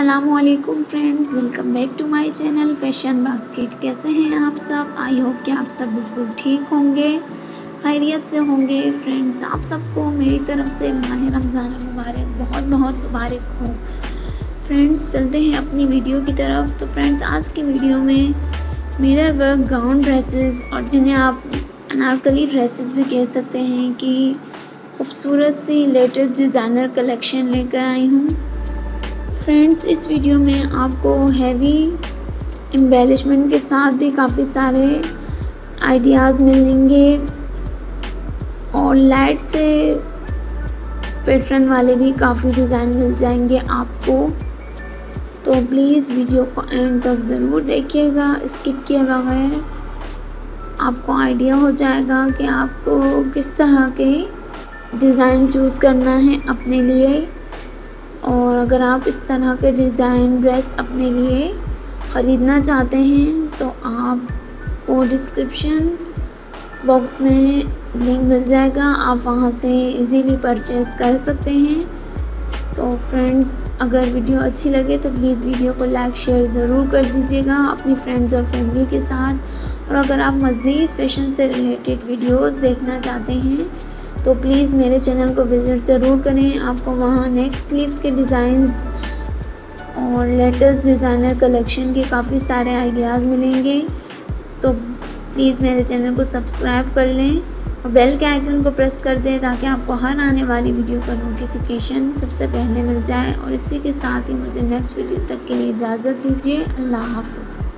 असलकुम friends welcome back to my channel fashion basket कैसे हैं आप सब? आई होप कि आप सब बिल्कुल ठीक होंगे, खैरियत से होंगे। फ्रेंड्स आप सबको मेरी तरफ़ से माह रमज़ान मुबारक, बहुत बहुत मुबारक हो। फ्रेंड्स चलते हैं अपनी वीडियो की तरफ़। तो फ्रेंड्स आज की वीडियो में मिरर वर्क गाउन ड्रेसेस और जिन्हें आप अनारकली ड्रेसेस भी कह सकते हैं कि खूबसूरत सी लेटेस्ट डिज़ाइनर कलेक्शन लेकर आई हूँ। फ्रेंड्स इस वीडियो में आपको हैवी एम्बेलिशमेंट के साथ भी काफ़ी सारे आइडियाज़ मिलेंगे और लाइट से पैटर्न वाले भी काफ़ी डिज़ाइन मिल जाएँगे आपको। तो प्लीज़ वीडियो को एंड तक ज़रूर देखिएगा स्किप किए बगैर आपको आइडिया हो जाएगा कि आपको किस तरह के डिज़ाइन चूज़ करना है अपने लिए। और अगर आप इस तरह के डिज़ाइन ड्रेस अपने लिए ख़रीदना चाहते हैं तो आपको डिस्क्रिप्शन बॉक्स में लिंक मिल जाएगा। आप वहाँ से इजीली परचेज़ कर सकते हैं। तो फ्रेंड्स, अगर वीडियो अच्छी लगे तो प्लीज़ वीडियो को लाइक, शेयर ज़रूर कर दीजिएगा अपनी फ्रेंड्स और फैमिली के साथ। और अगर आप मज़ीद फ़ैशन से रिलेटेड वीडियोस देखना चाहते हैं तो प्लीज़ मेरे चैनल को विज़िट ज़रूर करें। आपको वहाँ नेक स्लीव्स के डिज़ाइंस और लेटेस्ट डिज़ाइनर कलेक्शन के काफ़ी सारे आइडियाज़ मिलेंगे। तो प्लीज़ मेरे चैनल को सब्सक्राइब कर लें और बेल के आइकन को प्रेस कर दें ताकि आपको हर आने वाली वीडियो का नोटिफिकेशन सबसे पहले मिल जाए। और इसी के साथ ही मुझे नेक्स्ट वीडियो तक के लिए इजाज़त दीजिए। अल्लाह हाफिज़।